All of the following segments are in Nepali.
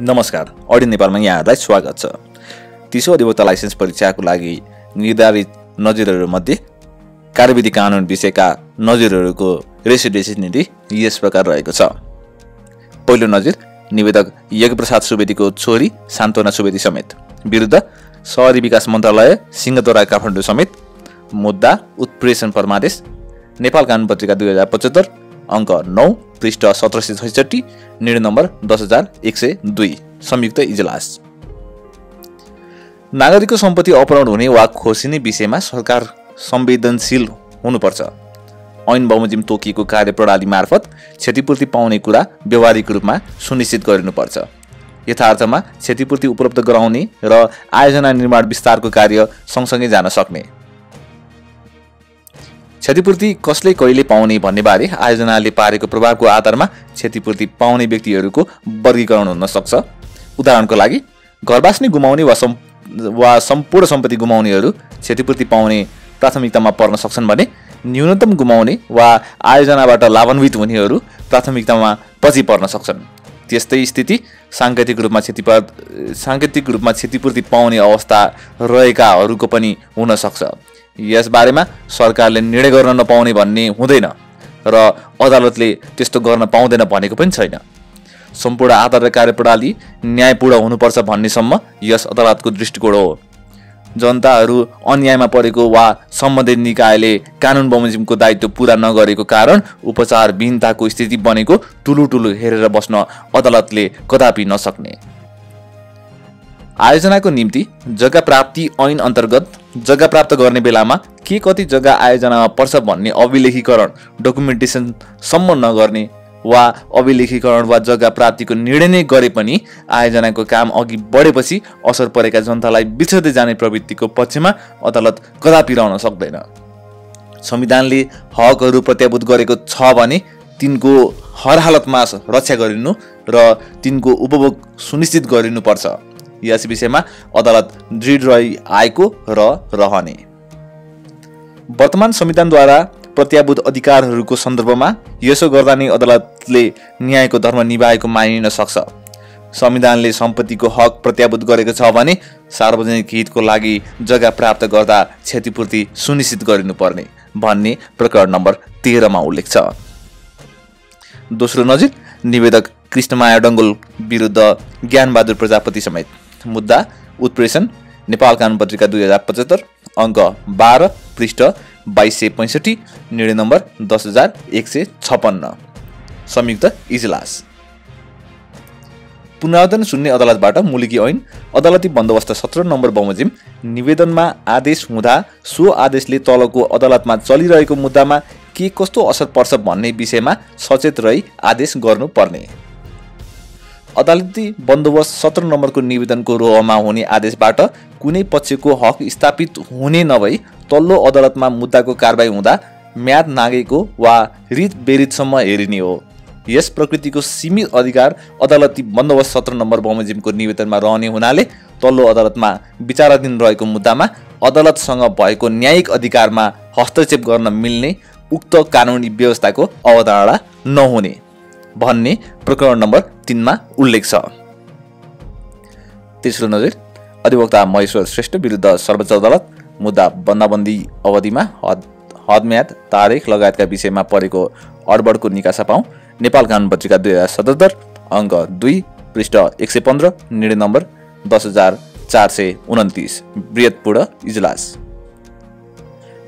नमस्कार अडियो नेपालमा यहाँहरूलाई स्वागत छ। तिसौँ अधिवक्ता लाइसेन्स परीक्षाको लागि निर्धारित नजिरहरूमध्ये कार्यविधि कानुन विषयका नजिरहरूको रेसिडेन्सी नीति यस प्रकार रहेको छ। पहिलो नजिर निवेदक यज्ञप्रसाद सुवेदीको छोरी सान्त्वना सुवेदी समेत। विरुद्ध सहरी विकास मन्त्रालय सिंहदोरा काठमाडौँ समेत मुद्दा उत्प्रेषण परमादेश नेपाल कानुन पत्रिका दुई हजार पचहत्तर अङ्क नौ पृष्ठ सत्र सय छैसठी निर्णय नम्बर दस हजार एक सय दुई संयुक्त इजलास। नागरिकको सम्पत्ति अपहरण हुने वा खोसिने विषयमा सरकार संवेदनशील हुनुपर्छ। ऐन बमोजिम तोकिएको कार्यप्रणाली मार्फत क्षतिपूर्ति पाउने कुरा व्यवहारिक रूपमा सुनिश्चित गरिनुपर्छ। यथार्थमा क्षतिपूर्ति उपलब्ध गराउने र आयोजना निर्माण विस्तारको कार्य सँगसँगै जान सक्ने। क्षतिपूर्ति कसले कहिले पाउने भन्नेबारे आयोजनाले पारेको प्रभावको आधारमा क्षतिपूर्ति पाउने व्यक्तिहरूको वर्गीकरण हुन सक्छ। उदाहरणको लागि घर बाँच्ने गुमाउने वा सम् वा सम्पूर्ण सम्पत्ति गुमाउनेहरू क्षतिपूर्ति पाउने प्राथमिकतामा पर्न सक्छन् भने न्यूनतम गुमाउने वा आयोजनाबाट लाभान्वित हुनेहरू प्राथमिकतामा पछि पर्न सक्छन्। त्यस्तै स्थिति साङ्केतिक रूपमा क्षतिपूर्ति साङ्केतिक रूपमा क्षतिपूर्ति पाउने अवस्था रहेकाहरूको पनि हुन सक्छ। यसबारेमा सरकारले निर्णय गर्न नपाउने भन्ने हुँदैन र अदालतले त्यस्तो गर्न पाउँदैन भनेको पनि छैन। सम्पूर्ण आधार र कार्यप्रणाली न्यायपूर्ण हुनुपर्छ भन्नेसम्म यस अदालतको दृष्टिकोण हो। जनताहरू अन्यायमा परेको वा सम्बन्धित निकायले कानुन बमोजिमको दायित्व पुरा नगरेको कारण उपचार विहीनताको स्थिति बनेको टुलु हेरेर बस्न अदालतले कदापि नसक्ने। आयोजनाको निम्ति जग्गा प्राप्ति ऐन अन्तर्गत जग्गा प्राप्त गर्ने बेलामा के कति जग्गा आयोजनामा पर्छ भन्ने अभिलेखीकरण डकुमेन्टेसनसम्म नगर्ने वा अभिलेखीकरण वा जग्गा प्राप्तिको निर्णय नै गरे पनि आयोजनाको काम अघि बढेपछि असर परेका जनतालाई बिछोदै जाने प्रवृत्तिको पक्षमा अदालत कदापि रहन सक्दैन। संविधानले हकहरू प्रत्याभूत गरेको छ भने तिनको हर हालतमा रक्षा गरिनु र तिनको उपभोग सुनिश्चित गरिनुपर्छ। यस विषयमा अदालत दृढ रहि आएको र रहने। वर्तमान संविधानद्वारा प्रत्याभूत अधिकारहरूको सन्दर्भमा यसो गर्दा नै अदालतले न्यायको धर्म निभाएको मानिन सक्छ। संविधानले सम्पत्तिको हक प्रत्याभूत गरेको छ भने सार्वजनिक हितको लागि जग्गा प्राप्त गर्दा क्षतिपूर्ति सुनिश्चित गरिनुपर्ने भन्ने प्रकरण नम्बर तेह्रमा उल्लेख छ। दोस्रो नजिर निवेदक कृष्णमाया डङ्गोल विरुद्ध ज्ञानबहादुर प्रजापति समेत मुद्दा उत्प्रेषण नेपाल कानुन पत्रिका दुई हजार पचहत्तर अङ्क बाह्र पृष्ठ बाइस सय पैँसठी निर्णय नम्बर दस हजार एक सय छपन्न संयुक्त इजलास। पुनरावधान सुन्ने अदालतबाट मुलुकी ऐन अदालती बन्दोबस्त सत्र नम्बर बमोजिम निवेदनमा आदेश हुँदा सो आदेशले तलको अदालतमा चलिरहेको मुद्दामा के कस्तो असर पर्छ भन्ने विषयमा सचेत रही आदेश गर्नुपर्ने। अदालती बन्दोबस्त सत्र नम्बरको निवेदनको रोहमा हुने आदेशबाट कुनै पक्षको हक स्थापित हुने नभई तल्लो अदालतमा मुद्दाको कारवाही हुँदा म्याद नागेको वा रित बेरितसम्म हेरिने हो। यस प्रकृतिको सीमित अधिकार अदालती बन्दोबस्त सत्र नम्बर बमोजिमको निवेदनमा रहने हुनाले तल्लो अदालतमा विचाराधीन रहेको मुद्दामा अदालतसँग भएको न्यायिक अधिकारमा हस्तक्षेप गर्न मिल्ने उक्त कानुनी व्यवस्थाको अवधारणा नहुने। भन्ने प्रकरण नम्बर तिनमा उल्लेख छ। तेस्रो नजिर अधिवक्ता महेश्वर श्रेष्ठ विरुद्ध सर्वोच्च अदालत मुद्दा बन्दाबन्दी अवधिमा हद हदम्याद तारिख लगायतका विषयमा परेको अडबडको निकासा पाउँ। नेपाल कानुन पत्रिका दुई हजार सतहत्तर अङ्क दुई पृष्ठ एक सय पन्ध्र निर्णय नम्बर दस हजार चार सय उन्तिस बृहत्पूर्ण इजलास।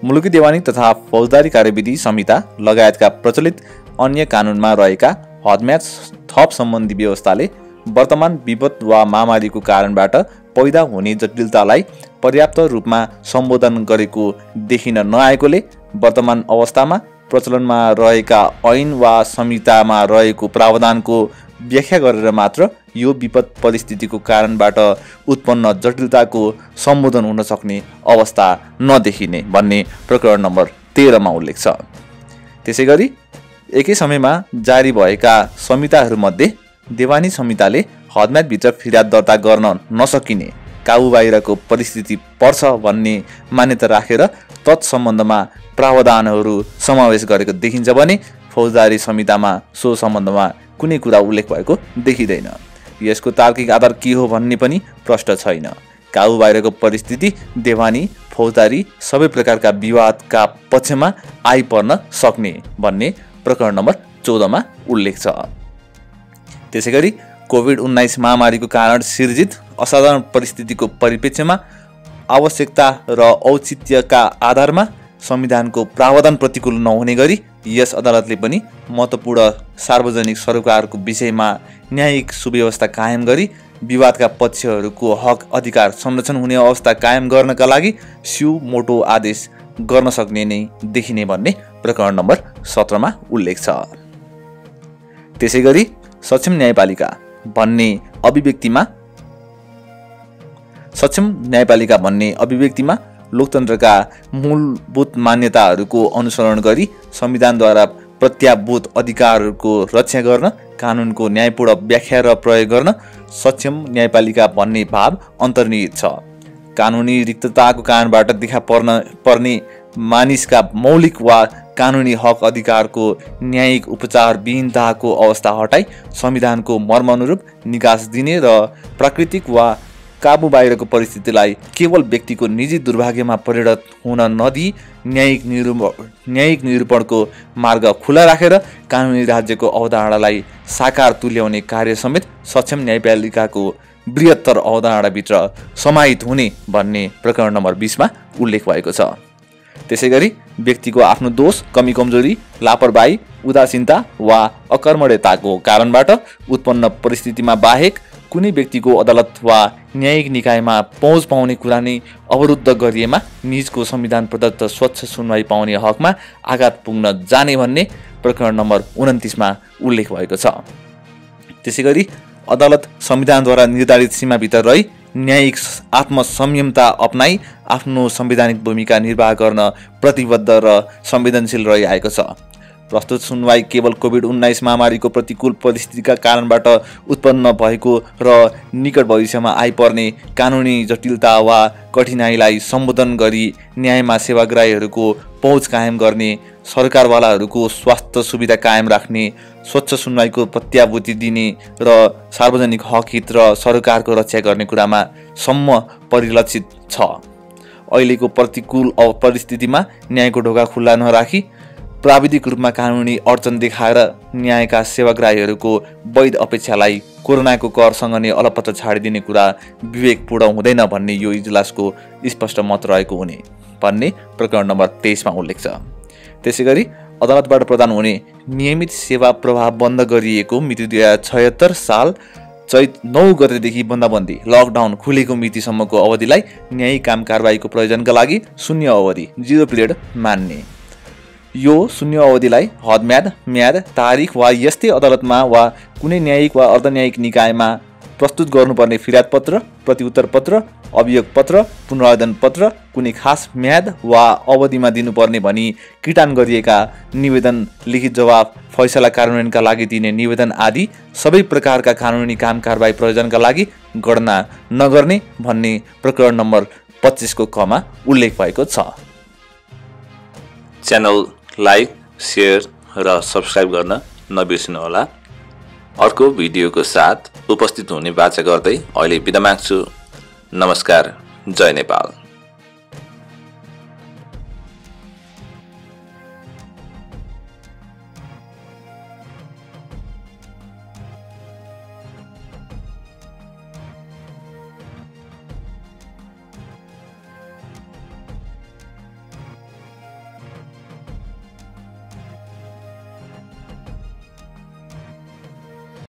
मुलुकी देवानी तथा फौजदारी कार्यविधि संहिता लगायतका प्रचलित अन्य कानुनमा रहेका हदम्याच थप सम्बन्धी व्यवस्थाले वर्तमान विपद वा महामारीको कारणबाट पैदा हुने जटिलतालाई पर्याप्त रूपमा सम्बोधन गरेको देखिन नआएकोले वर्तमान अवस्थामा प्रचलनमा रहेका ऐन वा संहितामा रहेको प्रावधानको व्याख्या गरेर मात्र यो विपद परिस्थितिको कारणबाट उत्पन्न जटिलताको सम्बोधन हुन सक्ने अवस्था नदेखिने भन्ने प्रकरण नम्बर तेह्रमा उल्लेख छ। त्यसै गरी एकै समयमा जारी भएका संहिताहरूमध्ये देवानी संहिताले हदम्यादभित्र फिर्याद दर्ता गर्न नसकिने काबु बाहिरको परिस्थिति पर्छ भन्ने मान्यता राखेर तत्सम्बन्धमा प्रावधानहरू समावेश गरेको देखिन्छ भने फौजदारी संहितामा सो सम्बन्धमा कुनै कुरा उल्लेख भएको देखिँदैन। यसको तार्किक आधार के हो भन्ने पनि प्रश्न छैन। काबु बाहिरको परिस्थिति देवानी फौजदारी सबै प्रकारका विवादका पक्षमा आइपर्न सक्ने भन्ने प्रकरण नम्बर चौधमा उल्लेख छ। त्यसै गरी कोभिड उन्नाइस महामारीको कारण सिर्जित असाधारण परिस्थितिको परिप्रेक्ष्यमा आवश्यकता र औचित्यका आधारमा संविधानको प्रावधान प्रतिकूल नहुने गरी यस अदालतले पनि महत्त्वपूर्ण सार्वजनिक सरोकारको विषयमा न्यायिक सुव्यवस्था कायम गरी विवादका पक्षहरूको हक अधिकार संरक्षण हुने अवस्था कायम गर्नका लागि स्यु मोटो आदेश गर्न सक्ने नै देखिने भन्ने प्रकरण नम्बर सत्रमा उल्लेख छ। त्यसै गरी सक्षम न्यायपालिका भन्ने अभिव्यक्तिमा सक्षम न्यायपालिका भन्ने अभिव्यक्तिमा लोकतन्त्रका मूलभूत मान्यताहरूको अनुसरण गरी संविधानद्वारा प्रत्याभूत अधिकारहरूको रक्षा गर्न कानुनको न्यायपूर्ण व्याख्या र प्रयोग गर्न सक्षम न्यायपालिका भन्ने भाव अन्तर्निहित छ। कानुनी रिक्तताको कारणबाट देखा पर्न पर्ने मानिसका मौलिक वा कानुनी हक अधिकारको न्यायिक उपचार विहीनताको अवस्था हटाई संविधानको मर्मअनुरूप निकास दिने र प्राकृतिक वा काबु बाहिरको परिस्थितिलाई केवल व्यक्तिको निजी दुर्भाग्यमा परिणत हुन नदिई न्यायिक निरूप न्यायिक निरूपणको मार्ग खुला राखेर कानुनी राज्यको अवधारणालाई साकार तुल्याउने कार्य समेत सक्षम न्यायपालिकाको बृहत्तर अवधारणाभित्र समाहित हुने भन्ने प्रकरण नम्बर बिसमा उल्लेख भएको छ। त्यसै गरी व्यक्तिको आफ्नो दोष कमी कमजोरी लापरवाही उदासीनता वा अकर्मण्यताको कारणबाट उत्पन्न परिस्थितिमा बाहेक कुनै व्यक्तिको अदालत वा न्यायिक निकायमा पहुँच पाउने कुरा नै अवरुद्ध गरिएमा निजको संविधान प्रदत्त स्वच्छ सुनवाई पाउने हकमा आघात पुग्न जाने भन्ने प्रकरण नम्बर उन्तिसमा उल्लेख भएको छ। त्यसै गरी अदालत संविधानद्वारा निर्धारित सीमाभित्र रही न्यायिक आत्मसंयमता अप्नाई आफ्नो संवैधानिक भूमिका निर्वाह गर्न प्रतिबद्ध र संवेदनशील रहिआएको छ। प्रस्तुत सुनवाई केवल कोभिड उन्नाइस महामारीको प्रतिकूल परिस्थितिका कारणबाट उत्पन्न भएको र निकट भविष्यमा आइपर्ने कानुनी जटिलता वा कठिनाइलाई सम्बोधन गरी न्यायमा सेवाग्राहीहरूको पहुँच कायम गर्ने सरकारवालाहरूको स्वास्थ्य सुविधा कायम राख्ने स्वच्छ सुनवाईको प्रत्याभूति दिने र सार्वजनिक हक हित र सरकारको रक्षा गर्ने कुरामा सम्म परिलक्षित छ। अहिलेको प्रतिकूल परिस्थितिमा न्यायको ढोका खुल्ला नराखी प्राविधिक रूपमा कानुनी अडचन देखाएर न्यायका सेवाग्राहीहरूको वैध अपेक्षालाई कोरोनाको करसँग नै अलपत्र छाडिदिने कुरा विवेकपूर्ण हुँदैन भन्ने यो इजलासको स्पष्ट मत रहेको हुने भन्ने प्रकरण नम्बर तेइसमा उल्लेख छ। त्यसै गरी अदालतबाट प्रदान हुने नियमित सेवा प्रभाव बन्द गरिएको मिति दुई हजार छयत्तर साल चैत नौ गतेदेखि बन्दाबन्दी लकडाउन खुलेको मितिसम्मको अवधिलाई न्यायिक काम कारवाहीको प्रयोजनका लागि शून्य अवधि जिरो पिरियड मान्ने। यो शून्य अवधिलाई हदम्याद म्याद तारिक वा यस्तै अदालतमा वा कुनै न्यायिक वा अर्धन्यायिक निकायमा प्रस्तुत गर्नुपर्ने फिर्याद पत्र प्रतिउत्तर पत्र अभियोग पत्र पुनरावेदन पत्र कुनै खास म्याद वा अवधिमा दिनुपर्ने भनी किटान गरिएका निवेदन लिखित जवाब फैसला कार्यान्वयनका लागि दिने निवेदन आदि सबै प्रकारका कानुनी काम कारवाही प्रयोजनका लागि गणना नगर्ने भन्ने प्रकरण नम्बर पच्चिसको कमा उल्लेख भएको छ। च्यानल लाइक सेयर र सब्सक्राइब गर्न नबिर्सिनुहोला। अर्को भिडियोको साथ उपस्थित हुने बाचा गर्दै अहिले बिदा माग्छु। नमस्कार जय नेपाल।